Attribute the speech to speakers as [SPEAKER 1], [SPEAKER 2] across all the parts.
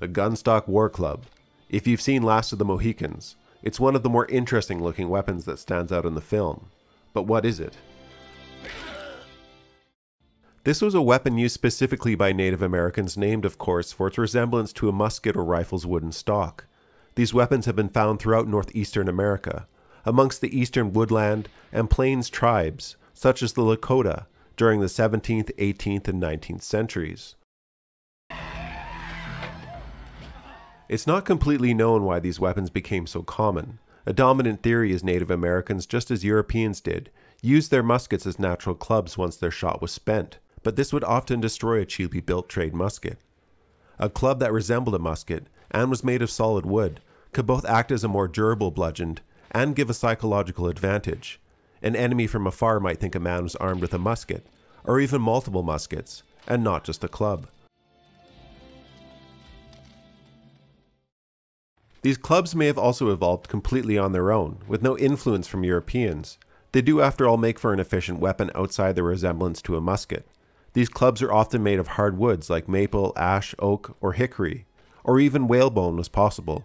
[SPEAKER 1] the Gunstock War Club. If you've seen Last of the Mohicans, it's one of the more interesting looking weapons that stands out in the film. But what is it? This was a weapon used specifically by Native Americans, named, of course, for its resemblance to a musket or rifle's wooden stock. These weapons have been found throughout northeastern America, amongst the eastern woodland and plains tribes, such as the Lakota, during the 17th, 18th, and 19th centuries. It's not completely known why these weapons became so common. A dominant theory is Native Americans, just as Europeans did, used their muskets as natural clubs once their shot was spent, but this would often destroy a cheaply built trade musket. A club that resembled a musket and was made of solid wood could both act as a more durable bludgeon and give a psychological advantage. An enemy from afar might think a man was armed with a musket, or even multiple muskets, and not just a club. These clubs may have also evolved completely on their own, with no influence from Europeans. They do, after all, make for an efficient weapon outside their resemblance to a musket. These clubs are often made of hard woods like maple, ash, oak, or hickory, or even whalebone was possible.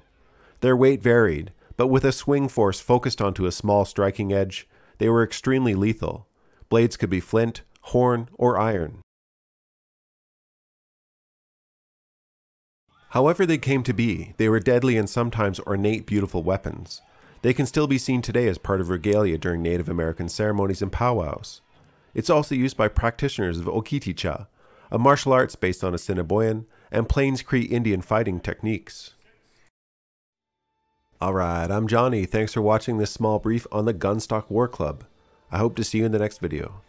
[SPEAKER 1] Their weight varied, but with a swing force focused onto a small striking edge, they were extremely lethal. Blades could be flint, horn, or iron. However they came to be, they were deadly and sometimes ornate beautiful weapons. They can still be seen today as part of regalia during Native American ceremonies and powwows. It's also used by practitioners of Okichitaw, a martial arts based on Assiniboine and Plains Cree Indian fighting techniques. Alright, I'm Johnny. Thanks for watching this small brief on the Gunstock War Club. I hope to see you in the next video.